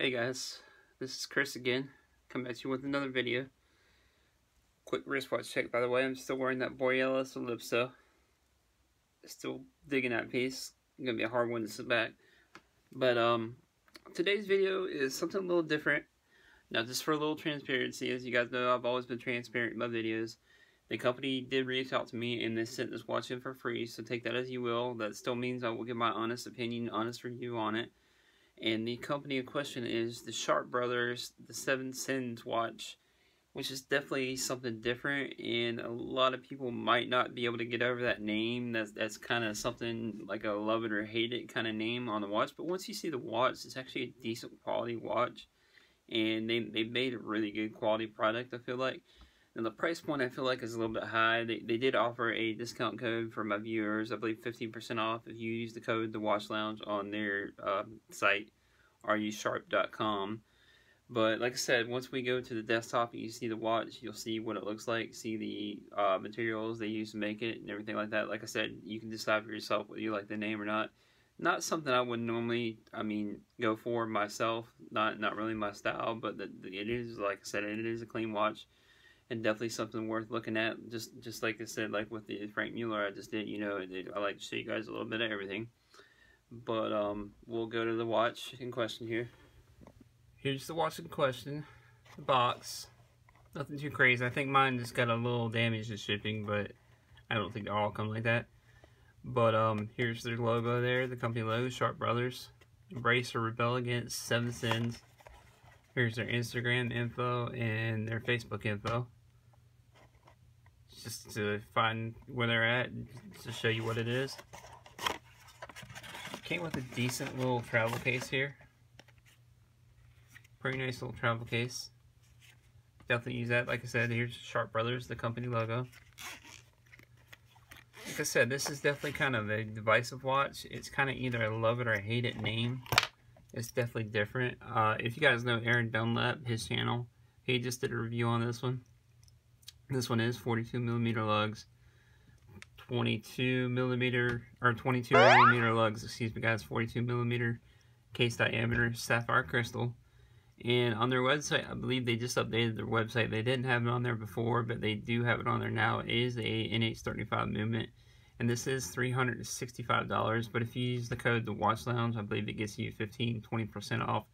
Hey guys, this is Chris again, coming at you with another video. Quick wristwatch check by the way, I'm still wearing that Borealis Ellipso. Still digging that piece. Gonna be a hard one to sit back. But um, today's video is something a little different. Now just for a little transparency, as you guys know I've always been transparent in my videos. The company did reach out to me and they sent this watch in for free, so take that as you will. That still means I will give my honest opinion, honest review on it. And the company in question is the Sharp Brothers, the Seven Sins watch, which is definitely something different. And a lot of people might not be able to get over that name. That's that's kind of something like a love it or hate it kind of name on the watch. But once you see the watch, it's actually a decent quality watch, and they they made a really good quality product. I feel like. And the price point I feel like is a little bit high. They, they did offer a discount code for my viewers. I believe 15% off if you use the code The Watch Lounge on their uh, site, areyousharp.com. But like I said, once we go to the desktop and you see the watch, you'll see what it looks like, see the uh, materials they use to make it and everything like that. Like I said, you can decide for yourself whether you like the name or not. Not something I would normally, I mean, go for myself. Not not really my style, but the, the, it is, like I said, it is a clean watch and definitely something worth looking at. Just just like I said, like with the Franck Muller I just did. You know, I like to show you guys a little bit of everything. But um, we'll go to the watch in question here. Here's the watch in question, the box. Nothing too crazy. I think mine just got a little damage in shipping, but I don't think they all come like that. But um, here's their logo there, the company logo, Sharp Brothers. Embrace or rebel against seven sins. Here's their Instagram info and their Facebook info just to find where they're at to show you what it is. Came with a decent little travel case here. Pretty nice little travel case. Definitely use that. Like I said, here's Sharp Brothers, the company logo. Like I said, this is definitely kind of a divisive watch. It's kind of either a love it or I hate it name. It's definitely different. Uh, if you guys know Aaron Dunlap, his channel, he just did a review on this one. This one is 42 millimeter lugs, 22 millimeter or 22 millimeter lugs. Excuse me, guys. 42 millimeter case diameter sapphire crystal. And on their website, I believe they just updated their website. They didn't have it on there before, but they do have it on there now. It is a NH35 movement, and this is $365. But if you use the code the Watch Lounge, I believe it gets you 15, 20% off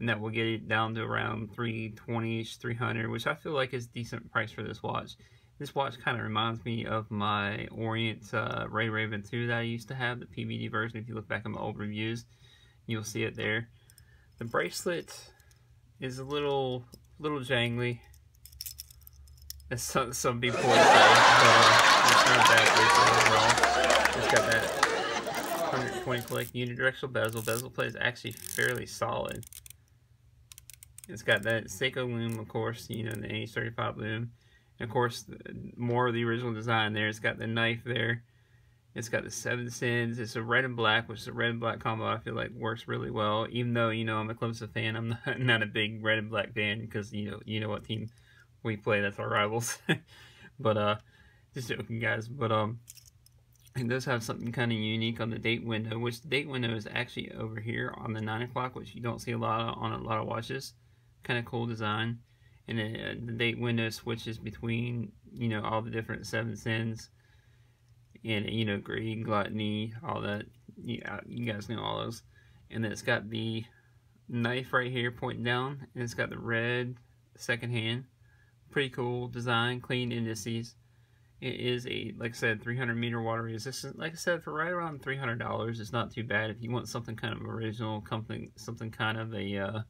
and that will get it down to around 320-ish, 300, which I feel like is decent price for this watch. This watch kind of reminds me of my Orient uh, Ray Raven 2 that I used to have, the PVD version. If you look back at my old reviews, you'll see it there. The bracelet is a little, little jangly, as some, some people say, but uh, it's not that bracelet overall. It's got that 120 click unidirectional bezel. Bezel plate is actually fairly solid. It's got that Seiko lume, of course, you know, the NH35 lume. And of course, more of the original design there. It's got the knife there. It's got the seven sins. It's a red and black, which is a red and black combo I feel like works really well. Even though, you know, I'm a Clemson fan, I'm not, not a big red and black fan because, you know, you know what team we play. That's our rivals. but, uh, just joking, guys. But, um, it does have something kind of unique on the date window, which the date window is actually over here on the 9 o'clock, which you don't see a lot of, on a lot of watches kind of cool design. And then uh, the date window switches between, you know, all the different seven sins. And, you know, greed, gluttony, all that. Yeah, you guys know all those. And then it's got the knife right here pointing down. And it's got the red second hand. Pretty cool design, clean indices. It is a, like I said, 300 meter water resistant. Like I said, for right around $300, it's not too bad. If you want something kind of original, something, something kind of a, uh,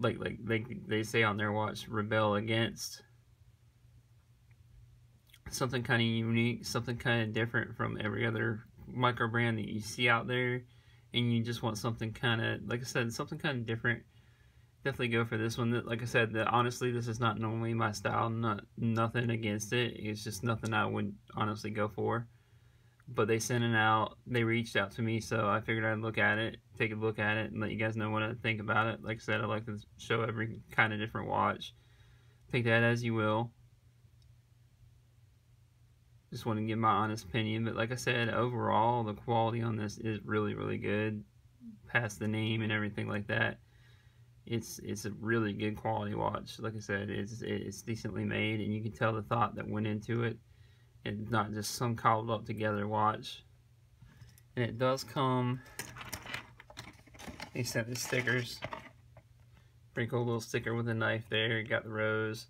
like like they they say on their watch rebel against. Something kind of unique something kind of different from every other micro brand that you see out there. And you just want something kind of like i said something kind of different. Definitely go for this one. Like i said that honestly this is not normally my style. Not nothing against it. It's just nothing i would honestly go for but they sent it out. They reached out to me, so I figured I'd look at it, take a look at it, and let you guys know what I think about it. Like I said, I like to show every kind of different watch. Take that as you will. Just want to give my honest opinion, but like I said, overall, the quality on this is really, really good. Past the name and everything like that. it's it's a really good quality watch. Like I said, it's it's decently made, and you can tell the thought that went into it. It's not just some cobbled up together watch. And it does come. They sent the stickers. Pretty cool little sticker with a knife there. You got the rose.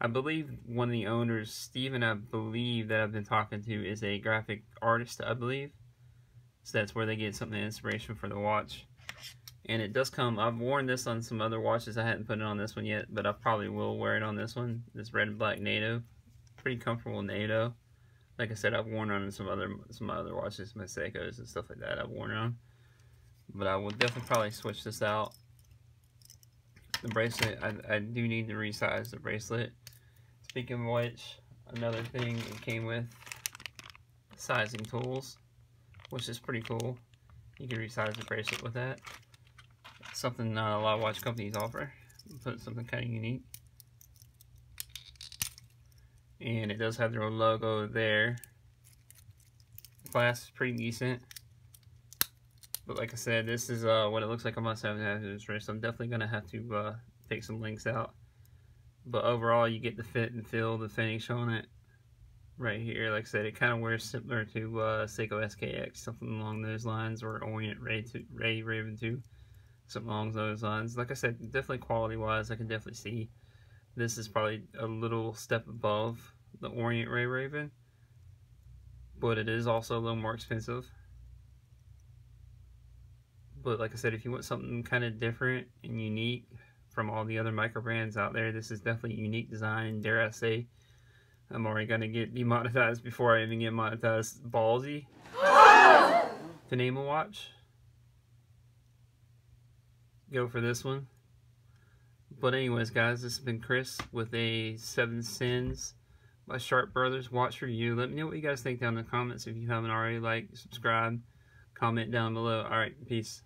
I believe one of the owners, Steven, I believe that I've been talking to, is a graphic artist, I believe. So that's where they get something inspiration for the watch. And it does come, I've worn this on some other watches. I hadn't put it on this one yet, but I probably will wear it on this one. This red and black NATO. Pretty comfortable NATO. Like I said, I've worn on some other some other watches, my Seikos and stuff like that. I've worn on. But I will definitely probably switch this out. The bracelet, I, I do need to resize the bracelet. Speaking of which, another thing it came with sizing tools, which is pretty cool. You can resize the bracelet with that something not a lot of watch companies offer. Put something kind of unique. And it does have their own logo there. The glass is pretty decent. But like I said, this is uh, what it looks like I on my 7 this wrist. I'm definitely going to have to uh, take some links out. But overall, you get the fit and feel, the finish on it right here. Like I said, it kind of wears similar to uh, Seiko SKX, something along those lines, or Orient Ray, to, Ray Raven 2 something along those lines. Like I said, definitely quality wise, I can definitely see this is probably a little step above the Orient Ray Raven, but it is also a little more expensive. But like I said, if you want something kind of different and unique from all the other micro brands out there, this is definitely unique design. Dare I say, I'm already gonna get demonetized before I even get monetized. Ballsy to name a watch go for this one. But anyways, guys, this has been Chris with a Seven Sins by Sharp Brothers watch review. Let me know what you guys think down in the comments if you haven't already. Like, subscribe, comment down below. All right, peace.